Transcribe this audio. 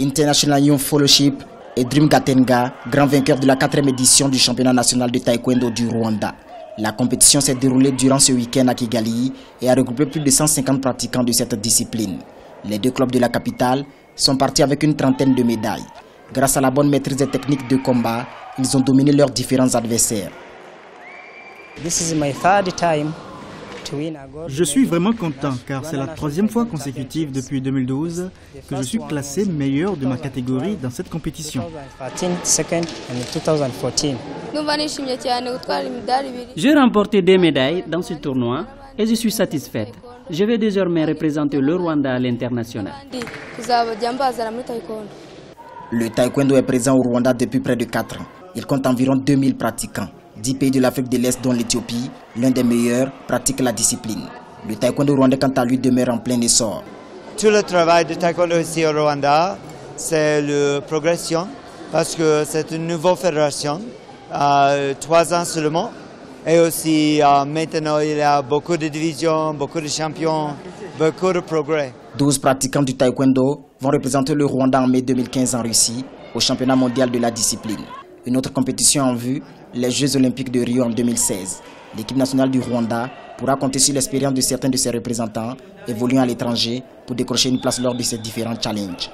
International Young Fellowship et Dream Gatenga, grand vainqueur de la quatrième édition du championnat national de taekwondo du Rwanda. La compétition s'est déroulée durant ce week-end à Kigali et a regroupé plus de 150 pratiquants de cette discipline. Les deux clubs de la capitale sont partis avec une trentaine de médailles. Grâce à la bonne maîtrise des techniques de combat, ils ont dominé leurs différents adversaires. Je suis vraiment content car c'est la troisième fois consécutive depuis 2012 que je suis classé meilleur de ma catégorie dans cette compétition. J'ai remporté des médailles dans ce tournoi et je suis satisfaite. Je vais désormais représenter le Rwanda à l'international. Le taekwondo est présent au Rwanda depuis près de 4 ans. Il compte environ 2000 pratiquants. 10 pays de l'Afrique de l'Est, dont l'Éthiopie, l'un des meilleurs, pratiquent la discipline. Le taekwondo rwandais, quant à lui, demeure en plein essor. Tout le travail de taekwondo ici au Rwanda, c'est la progression, parce que c'est une nouvelle fédération, euh, trois ans seulement. Et aussi, euh, maintenant, il y a beaucoup de divisions, beaucoup de champions, beaucoup de progrès. 12 pratiquants du taekwondo vont représenter le Rwanda en mai 2015 en Russie, au championnat mondial de la discipline. Une autre compétition en vue, les Jeux olympiques de Rio en 2016. L'équipe nationale du Rwanda pourra compter sur l'expérience de certains de ses représentants évoluant à l'étranger pour décrocher une place lors de ces différents challenges.